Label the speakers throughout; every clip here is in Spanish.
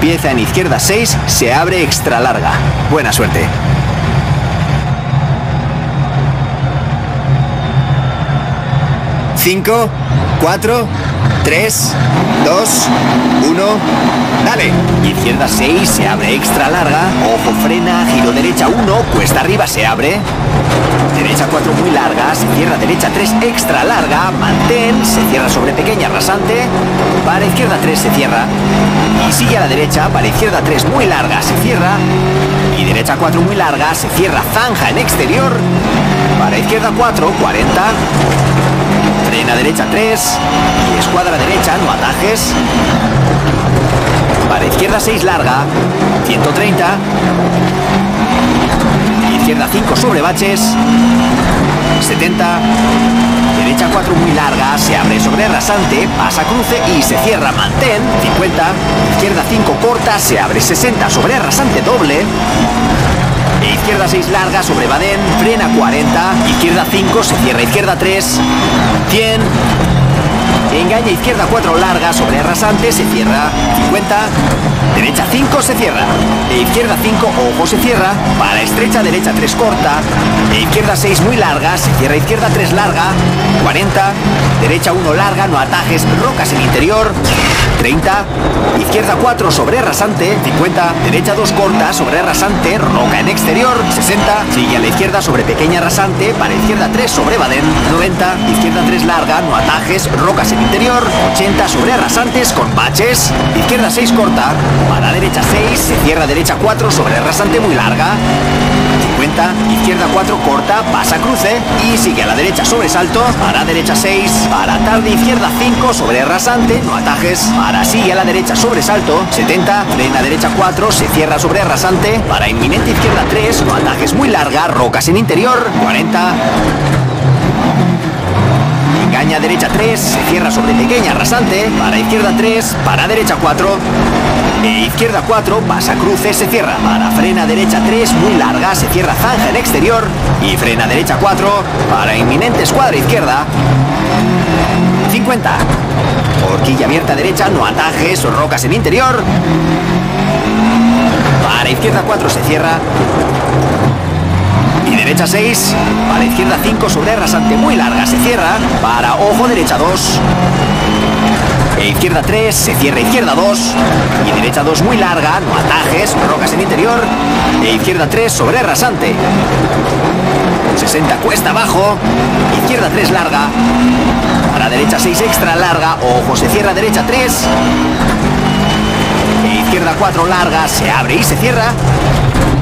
Speaker 1: Empieza en izquierda 6, se abre extra larga. Buena suerte. Cinco, cuatro, tres, dos, uno. Dale. Izquierda 6, se abre extra larga. Ojo, frena, giro derecha 1, cuesta arriba, se abre. Derecha 4 muy larga, se cierra derecha 3 extra larga, mantén, se cierra sobre pequeña rasante, para izquierda 3 se cierra y sigue a la derecha, para izquierda 3 muy larga, se cierra y derecha 4 muy larga, se cierra zanja en exterior, para izquierda 4, 40, frena derecha 3 y escuadra derecha, no atajes, para izquierda 6 larga, 130, izquierda 5 sobre baches, 70, derecha 4 muy larga, se abre sobre rasante, pasa cruce y se cierra. Mantén, 50, izquierda 5 corta, se abre 60 sobre rasante doble, izquierda 6 larga sobre badén, frena 40, izquierda 5, se cierra izquierda 3, 100, engaña izquierda 4 larga sobre rasante, se cierra 50, derecha 5 se cierra, izquierda 5 ojo se cierra, para estrecha derecha 3 corta, izquierda 6 muy larga, se cierra izquierda 3 larga, 40, derecha 1 larga, no atajes, rocas en interior, 30, izquierda 4 sobre rasante, 50, derecha 2 corta sobre rasante, roca en exterior, 60, sigue a la izquierda sobre pequeña rasante, para izquierda 3 sobre badén, 90, izquierda 3 larga, no atajes, rocas en interior, 80 sobre rasantes con baches, izquierda 6 corta, para derecha 6, se cierra derecha 4 sobre rasante muy larga, 50, izquierda 4 corta, pasa cruce. Y sigue a la derecha sobresalto, para derecha 6, para tarde izquierda 5 sobre rasante, no atajes, para sigue a la derecha sobresalto, 70, frena derecha 4, se cierra sobre rasante, para inminente izquierda 3, no atajes. Muy larga, rocas en interior, 40, Engaña derecha 3, se cierra sobre pequeña rasante, para izquierda 3, para derecha 4, izquierda 4, pasa cruce, se cierra, para frena derecha 3, muy larga, se cierra zanja en exterior, y frena derecha 4, para inminente escuadra izquierda, 50. Horquilla abierta derecha, no atajes o rocas en interior. Para izquierda 4 se cierra. Y derecha 6. Para izquierda 5 sobre rasante muy larga se cierra. Para ojo derecha 2. E izquierda 3, se cierra izquierda 2. Y derecha 2 muy larga, no atajes, rocas en interior. E izquierda 3 sobre rasante. 60 cuesta abajo. Izquierda 3 larga. Para derecha 6 extra larga. Ojo, se cierra derecha 3. E izquierda 4 larga. Se abre y se cierra.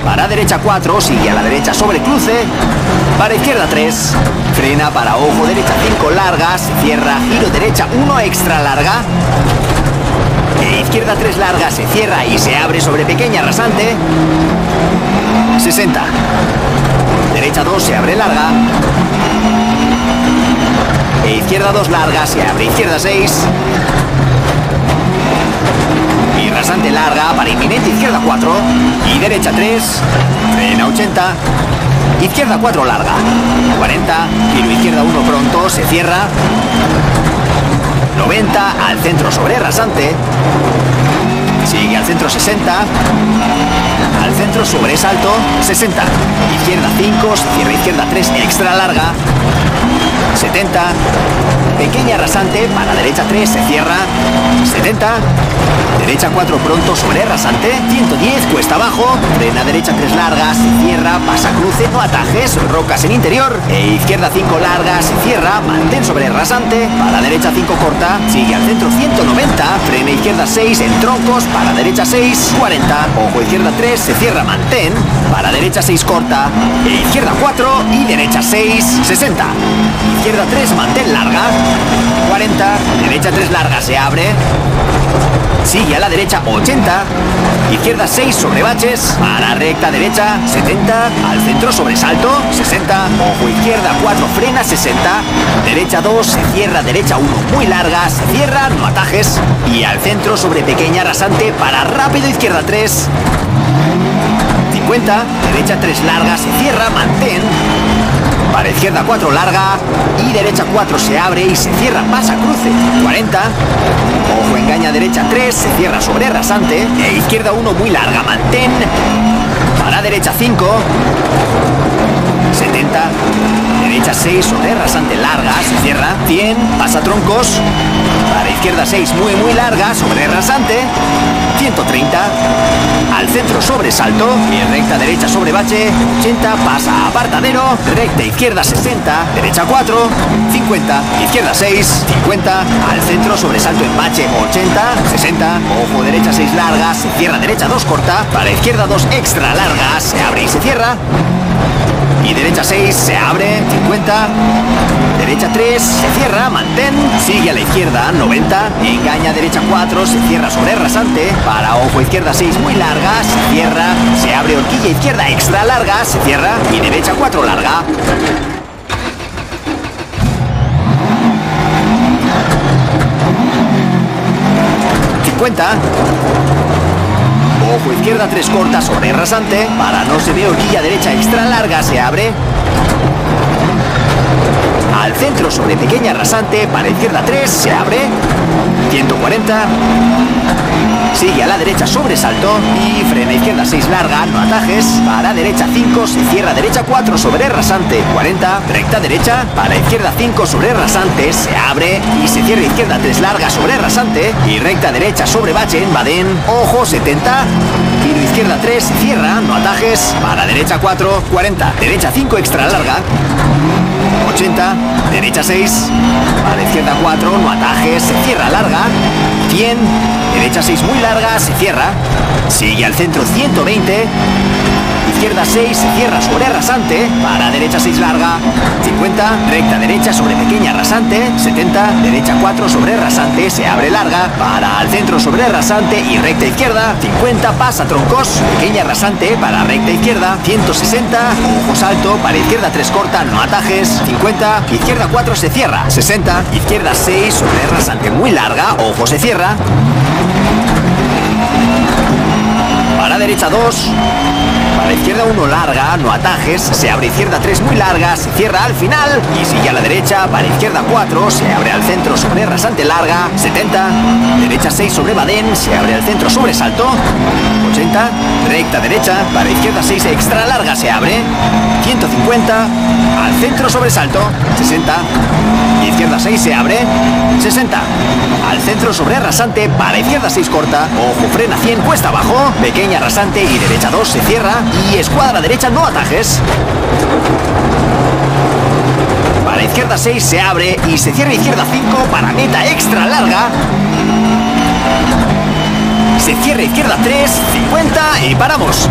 Speaker 1: Para derecha 4. Sigue a la derecha sobre cruce. Para izquierda 3. Frena para ojo derecha 5 larga. Se cierra. Giro derecha 1 extra larga. E izquierda 3 larga. Se cierra y se abre sobre pequeña rasante. 60. Derecha 2 se abre larga. E izquierda 2 larga, se abre izquierda 6. Y rasante larga para inminente izquierda 4. Y derecha 3. Frena 80. Izquierda 4 larga. 40. Giro izquierda 1 pronto, se cierra. 90 al centro sobre rasante. Sigue al centro 60. Al centro sobresalto 60. Izquierda 5, se cierra izquierda 3 extra larga. 70. Pequeña rasante, para derecha 3 se cierra. 70. Derecha 4 pronto sobre rasante. 110 cuesta abajo. Frena derecha 3 larga, se cierra. Pasa cruce, no atajes. Rocas en interior. E izquierda 5 larga, se cierra. Mantén sobre rasante. Para derecha 5 corta. Sigue al centro 190. Frena izquierda 6 en troncos. Para derecha 6, 40. Ojo izquierda 3, se cierra, mantén. Para derecha 6 corta. E izquierda 4 y derecha 6, 60. Izquierda 3, mantén larga. 40. Derecha 3 larga, se abre. Sigue a la derecha 80. Izquierda 6 sobre baches. Para recta derecha 70. Al centro sobresalto 60. Ojo izquierda 4 frena 60. Derecha 2 se cierra derecha 1 muy larga. Se cierra, no atajes. Y al centro sobre pequeña rasante para rápido izquierda 3. 50. Derecha 3 larga se cierra, mantén. Para izquierda 4 larga y derecha 4 se abre y se cierra, pasa cruce, 40, ojo engaña derecha 3, se cierra sobre rasante, e izquierda 1 muy larga, mantén, para derecha 5, 70, derecha 6 sobre rasante larga, se cierra, 100, pasa troncos, para izquierda 6 muy muy larga sobre rasante, 130, al centro sobre salto y recta derecha sobre bache, 80, pasa apartadero, recta izquierda 60, derecha 4, 50, izquierda 6, 50, al centro sobresalto en bache 80, 60, ojo derecha 6 largas, se cierra derecha 2 corta, para izquierda 2 extra largas, se abre y se cierra, y derecha 6, se abre, 50. Derecha 3, se cierra, mantén. Sigue a la izquierda, 90. Engaña derecha 4, se cierra sobre rasante. Para ojo izquierda 6, muy larga, se cierra. Se abre horquilla izquierda extra larga, se cierra. Y derecha 4 larga. Ojo izquierda, tres cortas sobre rasante. Para no se ve horquilla derecha extra larga, se abre. Al centro sobre pequeña rasante, para izquierda 3, se abre. 140. Sigue a la derecha sobresalto y frena izquierda 6 larga, no atajes. Para derecha 5, se cierra derecha 4 sobre rasante. 40. Recta derecha, para izquierda 5 sobre rasante, se abre y se cierra izquierda 3 larga sobre rasante. Y recta derecha sobre bache en Badén. Ojo 70. Giro izquierda 3, se cierra, no atajes. Para derecha 4, 40. Derecha 5 extra larga. 80, derecha 6, para izquierda 4, no atajes, se cierra larga, 100, derecha 6 muy larga, se cierra, sigue al centro 120, izquierda 6, se cierra sobre rasante, para derecha 6 larga, 50, recta derecha sobre pequeña rasante, 70, derecha 4 sobre rasante, se abre larga, para al centro sobre rasante y recta izquierda, 50, pasa troncos, pequeña rasante, para recta izquierda, 160, ojo salto, para izquierda 3 corta, no atajes, 50, izquierda 4 se cierra, 60, izquierda 6 sobre rasante muy larga, ojo se cierra, derecha 2, para izquierda 1 larga, no atajes, se abre izquierda 3 muy larga, se cierra al final. Y sigue a la derecha, para izquierda 4, se abre al centro sobre rasante larga, 70, derecha 6 sobre badén, se abre al centro sobre salto, 80, recta derecha, para izquierda 6 extra larga, se abre, 150, al centro sobre salto, 60, izquierda 6 se abre, 60, al centro sobre rasante, para izquierda 6 corta, ojo frena 100 cuesta abajo, pequeña rasante y derecha 2 se cierra y escuadra derecha no atajes. Para izquierda 6 se abre y se cierra izquierda 5 para meta extra larga. Se cierra izquierda 3, 50 y paramos.